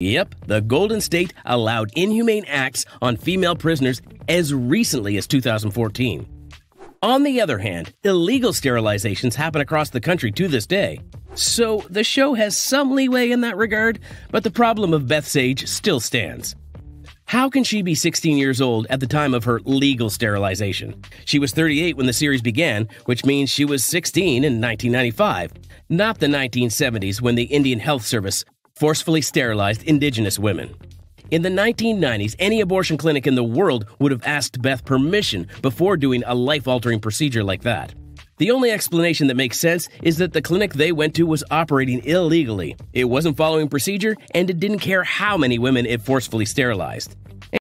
Yep, the Golden State allowed inhumane acts on female prisoners as recently as 2014. On the other hand, illegal sterilizations happen across the country to this day. So the show has some leeway in that regard, but the problem of Beth's age still stands. How can she be 16 years old at the time of her legal sterilization? She was 38 when the series began, which means she was 16 in 1995, not the 1970s when the Indian Health Service forcefully sterilized indigenous women. In the 1990s, any abortion clinic in the world would have asked Beth permission before doing a life altering procedure like that. The only explanation that makes sense is that the clinic they went to was operating illegally. It wasn't following procedure, and it didn't care how many women it forcefully sterilized.